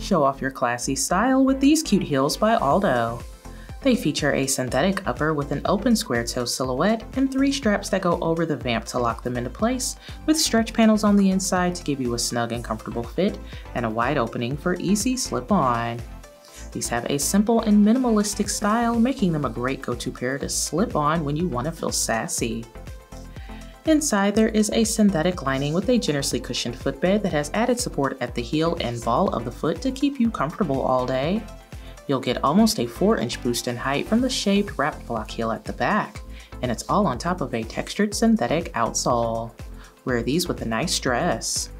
Show off your classy style with these cute heels by Aldo. They feature a synthetic upper with an open square toe silhouette and three straps that go over the vamp to lock them into place, with stretch panels on the inside to give you a snug and comfortable fit, and a wide opening for easy slip on. These have a simple and minimalistic style, making them a great go-to pair to slip on when you want to feel sassy. Inside, there is a synthetic lining with a generously cushioned footbed that has added support at the heel and ball of the foot to keep you comfortable all day. You'll get almost a 4 inch boost in height from the shaped wrap block heel at the back, and it's all on top of a textured synthetic outsole. Wear these with a nice dress.